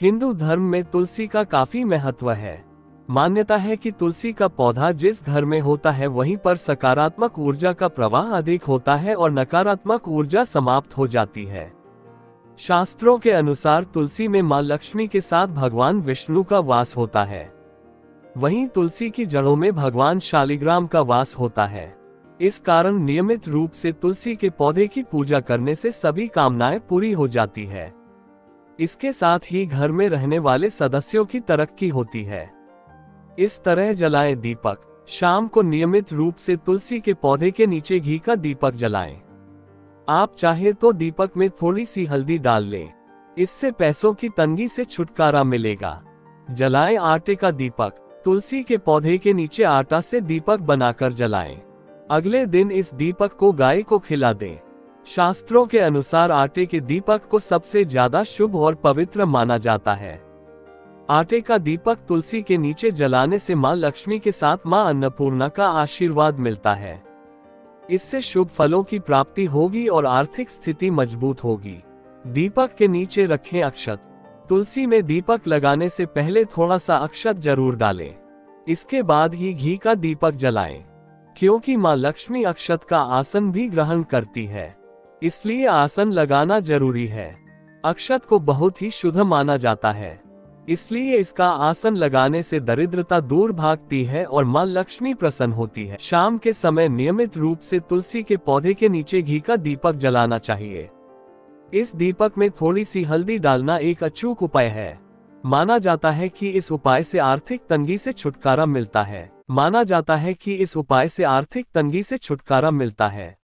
हिंदू धर्म में तुलसी का काफ़ी महत्व है। मान्यता है कि तुलसी का पौधा जिस घर में होता है वहीं पर सकारात्मक ऊर्जा का प्रवाह अधिक होता है और नकारात्मक ऊर्जा समाप्त हो जाती है। शास्त्रों के अनुसार तुलसी में माँ लक्ष्मी के साथ भगवान विष्णु का वास होता है। वहीं तुलसी की जड़ों में भगवान शालिग्राम का वास होता है। इस कारण नियमित रूप से तुलसी के पौधे की पूजा करने से सभी कामनाएँ पूरी हो जाती है। इसके साथ ही घर में रहने वाले सदस्यों की तरक्की होती है। इस तरह जलाएँ दीपक। शाम को नियमित रूप से तुलसी के पौधे के नीचे घी का दीपक जलाएँ। आप चाहे तो दीपक में थोड़ी सी हल्दी डाल लें। इससे पैसों की तंगी से छुटकारा मिलेगा। जलाएँ आटे का दीपक। तुलसी के पौधे के नीचे आटा से दीपक बनाकर जलाएँ। अगले दिन इस दीपक को गाय को खिला दें। शास्त्रों के अनुसार आटे के दीपक को सबसे ज़्यादा शुभ और पवित्र माना जाता है। आटे का दीपक तुलसी के नीचे जलाने से माँ लक्ष्मी के साथ माँ अन्नपूर्णा का आशीर्वाद मिलता है। इससे शुभ फलों की प्राप्ति होगी और आर्थिक स्थिति मज़बूत होगी। दीपक के नीचे रखें अक्षत। तुलसी में दीपक लगाने से पहले थोड़ा सा अक्षत ज़रूर डालें। इसके बाद ही घी का दीपक जलाएँ, क्योंकि माँ लक्ष्मी अक्षत का आसन भी ग्रहण करती है। इसलिए आसन लगाना ज़रूरी है। अक्षत को बहुत ही शुद्ध माना जाता है। इसलिए इसका आसन लगाने से दरिद्रता दूर भागती है और माँ लक्ष्मी प्रसन्न होती है। शाम के समय नियमित रूप से तुलसी के पौधे के नीचे घी का दीपक जलाना चाहिए। इस दीपक में थोड़ी सी हल्दी डालना एक अचूक उपाय है। माना जाता है कि इस उपाय से आर्थिक तंगी से छुटकारा मिलता है। माना जाता है कि इस उपाय से आर्थिक तंगी से छुटकारा मिलता है।